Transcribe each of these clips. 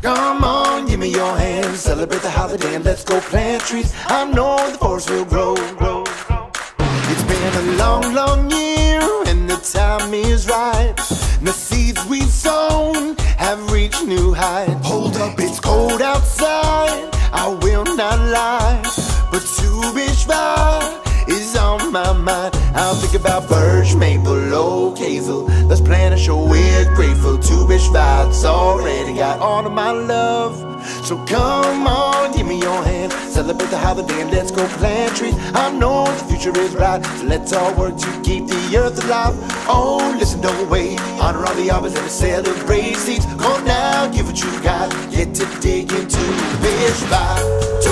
Come on, give me your hand, celebrate the holiday and let's go plant trees. I know the forest will grow, grow, grow. It's been a long, long year and the time is right. The seeds we've sown have reached new heights. Hold up, it's cold outside, I will not lie. But Tu B'Shevat is on my mind. I'll think about birch, maple, oak, hazel. Let's plan a show, we're grateful. Tu B'Shevat's already got all of my love. So come on, give me your hand. Celebrate the holiday and let's go plant trees. I know the future is bright, so let's all work to keep the earth alive. Oh, listen, don't wait. Honor all the arbors and celebrate seeds. Come now, give what you got. Get to dig into B'Shevat.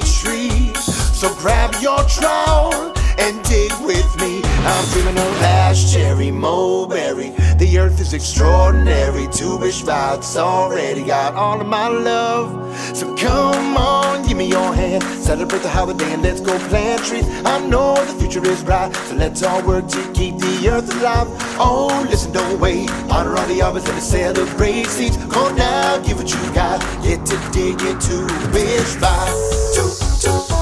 Tree. So grab your trowel and dig with me. I'm dreaming of ash cherry mulberry. The earth is extraordinary. Tu B'Shevat's already got all of my love. So come on, give me your hand. Celebrate the holiday and let's go plant trees. I know the future is bright, so let's all work to keep the earth alive. Oh, listen, don't wait. Honor all the arbors and celebrate seeds. Come now, give what you got. Get to dig into B'Shevat. Two, two,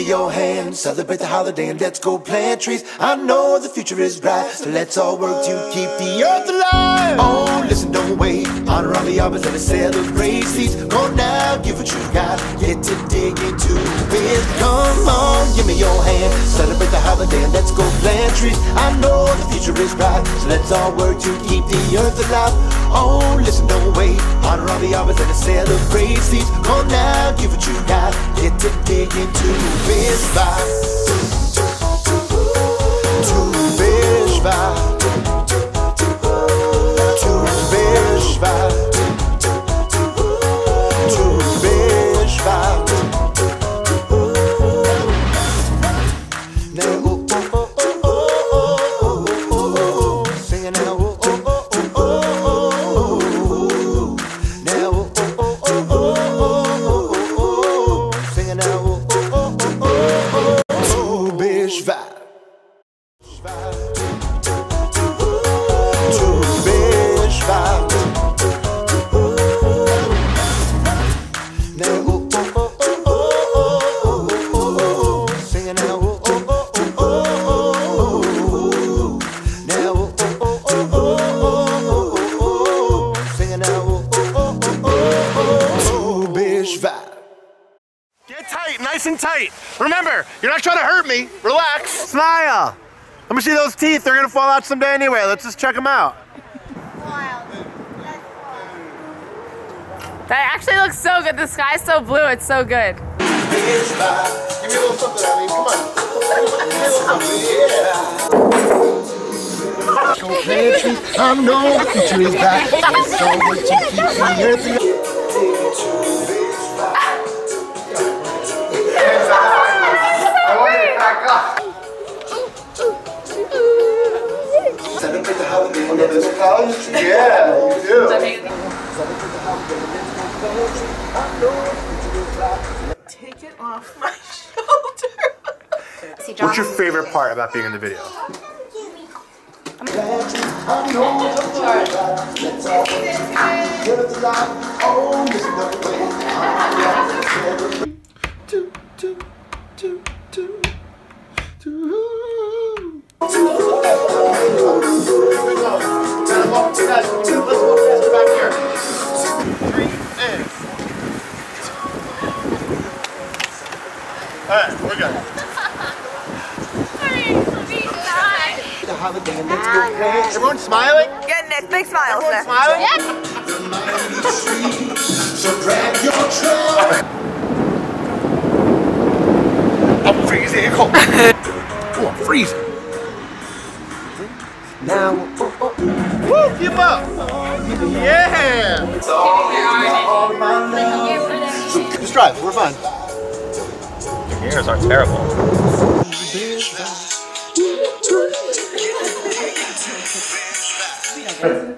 me your hand, celebrate the holiday and let's go plant trees. I know the future is bright, so let's all work to keep the earth alive. Oh, listen, don't wait, honor all the arbors and celebrate seeds. Go now, give what you got, get to dig into it. Come on, give me your hand, celebrate holiday and let's go plant trees. I know the future is bright, so let's all work to keep the earth alive. Oh, listen, don't wait, honor all the arbors and celebrate seeds. Go now, give what you got, get to dig into this vibe. To this vibe. me. Tight, nice and tight. Remember, you're not trying to hurt me. Relax. Smile. Let me see those teeth. They're gonna fall out someday anyway. Let's just check them out. That actually looks so good. The sky's so blue. It's so good. Give me a little something, I mean, come on. Give me a little something, yeah. So pantry, I know the future is back. It's so good to keep the trees. I know the future is bright. Take it off my shoulder. What's your favorite part about being in the video? Two, two, two, two, two. The holiday and let's go plant. Everyone smiling? Good, Nick. Big smiles, Everyone Nick. smiling? So grab your truck. I'm freezing cold. oh, I'm freezing. Now, Woo, keep up. Yeah. Just drive, we're fine. Your ears aren't terrible. Are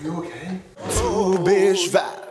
you okay? oh, bish vibe.